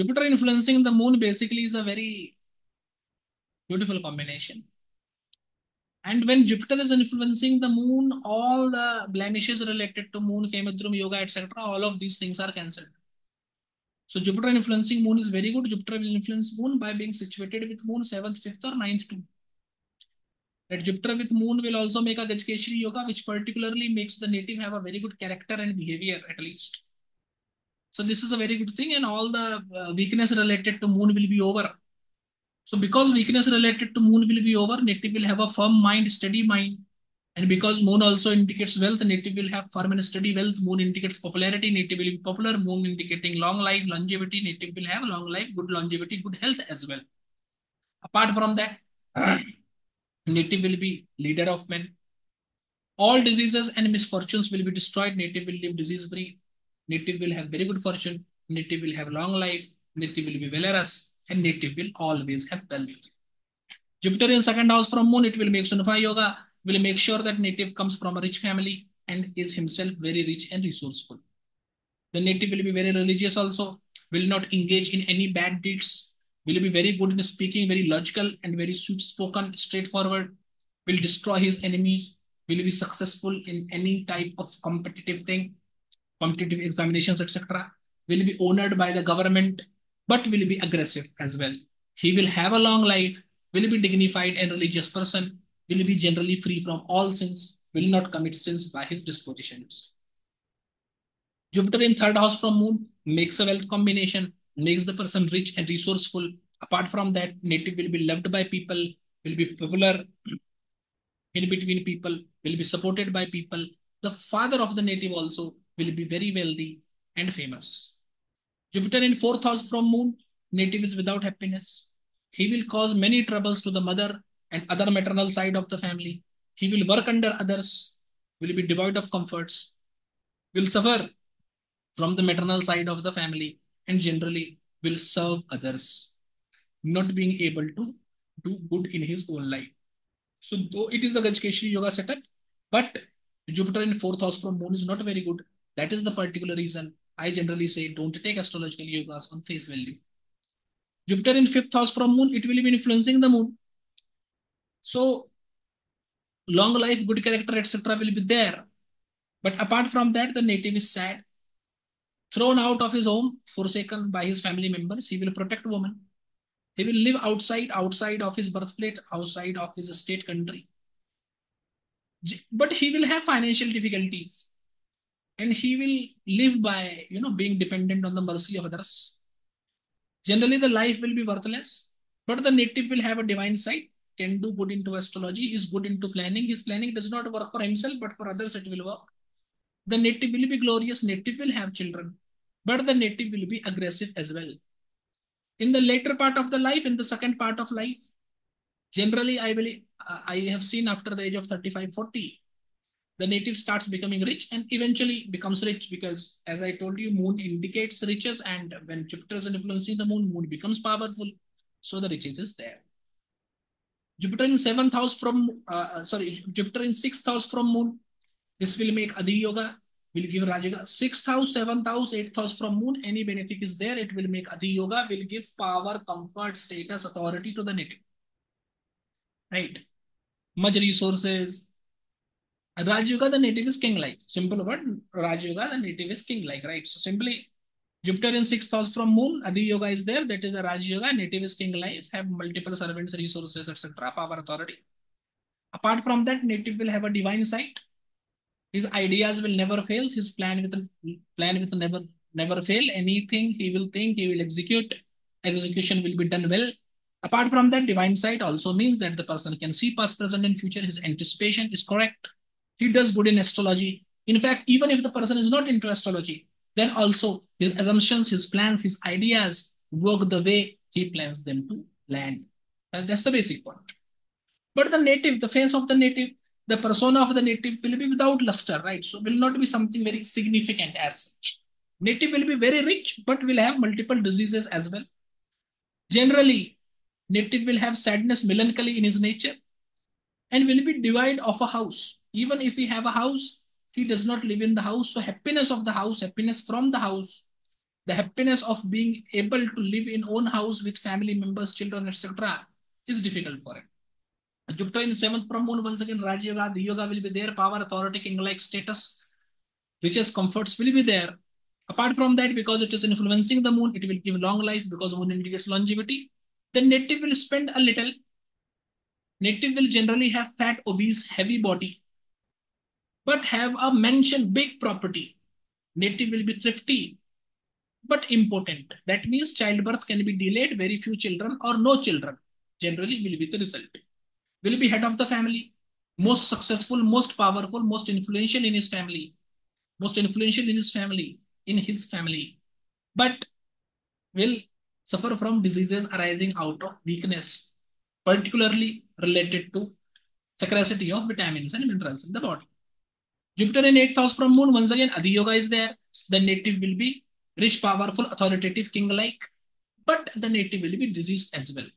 Jupiter influencing the moon basically is a very beautiful combination. And when Jupiter is influencing the moon, all the blemishes related to moon, Kemadrum, yoga, etc., all of these things are cancelled. So Jupiter influencing moon is very good. Jupiter will influence moon by being situated with moon 7th, 5th or 9th too. That Jupiter with moon will also make a Gajkeshri yoga, which particularly makes the native have a very good character and behavior at least. So this is a very good thing and all the uh, weakness related to moon will be over. So because weakness related to moon will be over, native will have a firm mind, steady mind. And because moon also indicates wealth, native will have firm and steady wealth. Moon indicates popularity, native will be popular. Moon indicating long life, longevity, native will have long life, good longevity, good health as well. Apart from that, native will be leader of men. All diseases and misfortunes will be destroyed. Native will live disease free. Native will have very good fortune. Native will have long life. Native will be valorous and native will always have wealth. Jupiter in second house from moon, it will make Sunafa yoga, will make sure that native comes from a rich family and is himself very rich and resourceful. The native will be very religious also, will not engage in any bad deeds, will be very good in speaking, very logical and very sweet spoken, straightforward, will destroy his enemies, will be successful in any type of competitive thing, competitive examinations, etc. Will be honored by the government but will be aggressive as well. He will have a long life, will be dignified and religious person, will be generally free from all sins, will not commit sins by his dispositions. Jupiter in third house from moon makes a wealth combination, makes the person rich and resourceful. Apart from that, native will be loved by people, will be popular in between people, will be supported by people. The father of the native also will be very wealthy and famous. Jupiter in fourth house from moon, native is without happiness. He will cause many troubles to the mother and other maternal side of the family. He will work under others, will be devoid of comforts, will suffer from the maternal side of the family, and generally will serve others, not being able to do good in his own life. So though it is a Gajkeshri yoga setup, but Jupiter in fourth house from moon is not very good. That is the particular reason I generally say don't take astrological yogas on face value. Jupiter in fifth house from moon, it will be influencing the moon. So long life, good character, etc. will be there. But apart from that, the native is sad. Thrown out of his home, forsaken by his family members, he will protect woman. He will live outside, outside of his birthplace, outside of his state country. But he will have financial difficulties and he will live by you know being dependent on the mercy of others. Generally the life will be worthless but the native will have a divine sight can do good into astrology he's good into planning his planning does not work for himself but for others it will work. The native will be glorious native will have children but the native will be aggressive as well. In the later part of the life in the second part of life generally i will i have seen after the age of 35 40 the native starts becoming rich and eventually becomes rich because as I told you, moon indicates riches and when Jupiter is influencing the moon, moon becomes powerful. So the riches is there. Jupiter in seventh house from, uh, uh sorry, Jupiter in sixth house from moon. This will make Adhi Yoga, will give Rajyoga. Sixth house, seventh house, eighth house from moon. Any benefit is there. It will make Adhi Yoga, will give power, comfort, status, authority to the native. Right. Much resources, Rajyoga, the native is king-like. Simple word, Rajyoga, the native is king-like, right? So simply, Jupiter in sixth house from moon, Adhi Yoga is there. That is a Raj Yoga. Native is king-like, have multiple servants, resources, etc. Power, authority. Apart from that, native will have a divine sight. His ideas will never fail. His plan with plan with never never fail. Anything he will think, he will execute. Execution will be done well. Apart from that, divine sight also means that the person can see past, present, and future. His anticipation is correct he does good in astrology. In fact, even if the person is not into astrology, then also his assumptions, his plans, his ideas work the way he plans them to land. And that's the basic point. But the native, the face of the native, the persona of the native will be without luster, right? So will not be something very significant as such. Native will be very rich, but will have multiple diseases as well. Generally, native will have sadness, melancholy in his nature, and will be devoid of a house even if we have a house, he does not live in the house. So happiness of the house, happiness from the house the happiness of being able to live in own house with family members, children, etc. is difficult for him. Jupiter in seventh from moon, once again, Raj Yoga, the yoga will be there, power, authority, king-like status, riches, comforts will be there. Apart from that, because it is influencing the moon, it will give long life because moon indicates longevity. The native will spend a little. Native will generally have fat, obese, heavy body, but have a mansion, big property. Native will be thrifty, but important. That means childbirth can be delayed, very few children or no children generally will be the result. Will be head of the family, most successful, most powerful, most influential in his family, most influential in his family, in his family, but will suffer from diseases arising out of weakness, particularly related to scarcity of vitamins and minerals in the body. Jupiter in 8th house from moon, once again, Adhi Yoga is there. The native will be rich, powerful, authoritative, king-like, but the native will be diseased as well.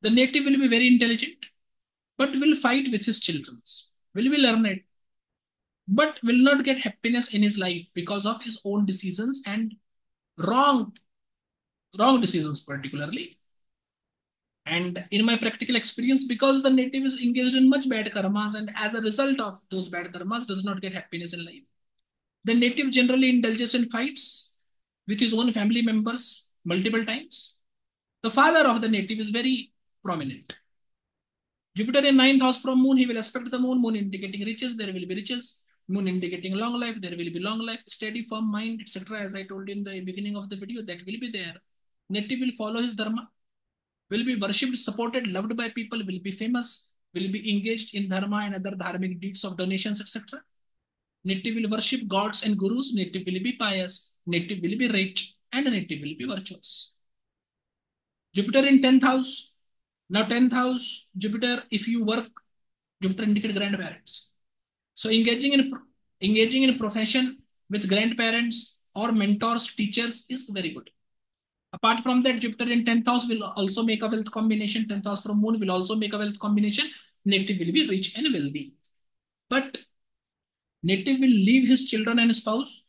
The native will be very intelligent, but will fight with his children, will be learned, but will not get happiness in his life because of his own decisions and wrong, wrong decisions particularly. And in my practical experience, because the native is engaged in much bad karmas and as a result of those bad karmas does not get happiness in life. The native generally indulges in fights with his own family members multiple times. The father of the native is very prominent. Jupiter in ninth house from moon, he will aspect the moon, moon indicating riches, there will be riches, moon indicating long life, there will be long life, steady, firm mind, etc. As I told in the beginning of the video, that will be there. Native will follow his dharma, will be worshipped, supported, loved by people, will be famous, will be engaged in dharma and other dharmic deeds of donations, etc. Native will worship gods and gurus, native will be pious, native will be rich, and native will be virtuous. Jupiter in 10th house, now 10th house, Jupiter, if you work, Jupiter indicate grandparents. So engaging in engaging in profession with grandparents or mentors, teachers is very good. Apart from that, Jupiter in 10th house will also make a wealth combination. 10th house from moon will also make a wealth combination. Native will be rich and wealthy. But native will leave his children and spouse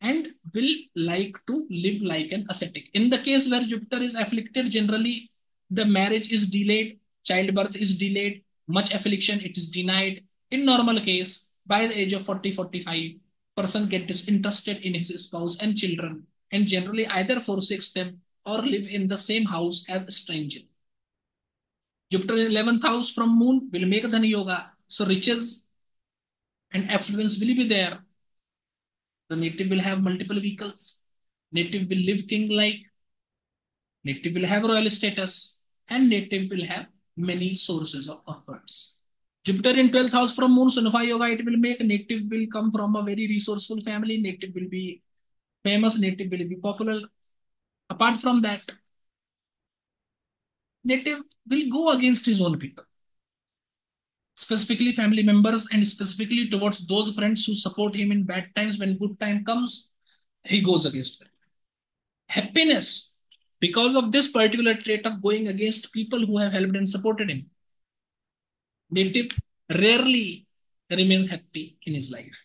and will like to live like an ascetic. In the case where Jupiter is afflicted, generally the marriage is delayed, childbirth is delayed, much affliction, it is denied. In normal case, by the age of 40, 45, person get disinterested in his spouse and children and generally either forsakes them or live in the same house as a stranger. Jupiter in 11th house from moon will make Dhani Yoga. So riches and affluence will be there. The native will have multiple vehicles. Native will live king-like. Native will have royal status and native will have many sources of comforts. Jupiter in 12th house from moon, Sunafa Yoga, it will make native will come from a very resourceful family. Native will be famous, native will be popular. Apart from that, native will go against his own people. Specifically family members and specifically towards those friends who support him in bad times. When good time comes, he goes against them. Happiness because of this particular trait of going against people who have helped and supported him. Native rarely remains happy in his life.